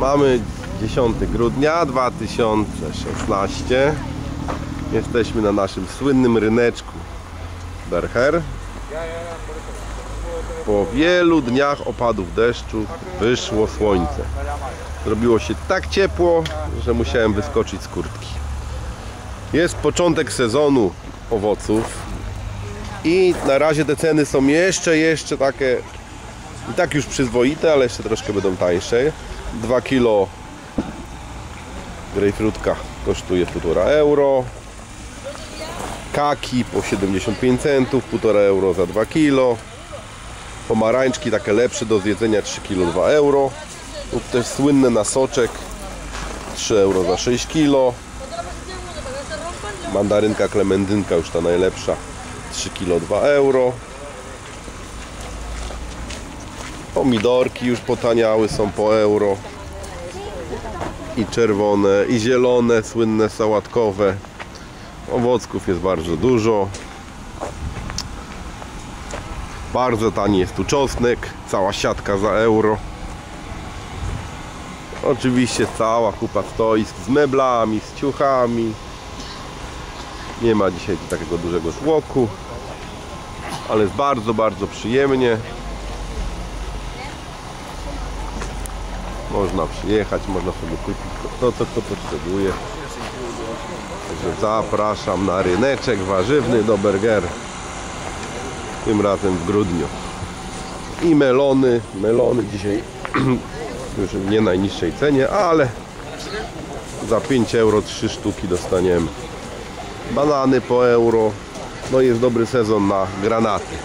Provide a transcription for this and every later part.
Mamy 10 grudnia 2016. Jesteśmy na naszym słynnym ryneczku Bercher. Po wielu dniach opadów deszczu wyszło słońce. Zrobiło się tak ciepło, że musiałem wyskoczyć z kurtki. Jest początek sezonu owoców i na razie te ceny są jeszcze, jeszcze takie i tak już przyzwoite, ale jeszcze troszkę będą tańsze. 2 kilo grejpfrutka kosztuje 1,5 euro. Kaki po 75 centów, 1,5 euro za 2 kilo. Pomarańczki takie lepsze do zjedzenia 3 kilo 2 euro. Lub też słynny nasoczek 3 euro za 6 kilo. Mandarynka, klemendynka już ta najlepsza 3 kilo 2 euro. Pomidorki już potaniały, są po euro. I czerwone, i zielone, słynne sałatkowe. Owocków jest bardzo dużo. Bardzo tani jest tu czosnek, cała siatka za euro. Oczywiście cała kupa stoisk z meblami, z ciuchami. Nie ma dzisiaj takiego dużego tłoku, ale jest bardzo, bardzo przyjemnie. Można przyjechać, można sobie kupić to, co kto potrzebuje. Także zapraszam na ryneczek warzywny do Berger. Tym razem w grudniu. I melony. Melony dzisiaj już w nie najniższej cenie, ale za 5 euro 3 sztuki dostaniemy. Banany po euro. No jest dobry sezon na granaty.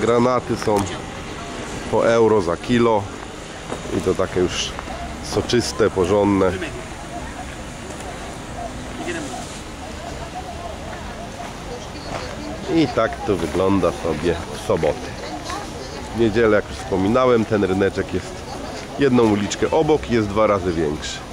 Granaty są po euro za kilo i to takie już soczyste, porządne. I tak to wygląda sobie w sobotę. W niedzielę, jak już wspominałem, ten ryneczek jest jedną uliczkę obok i jest dwa razy większy.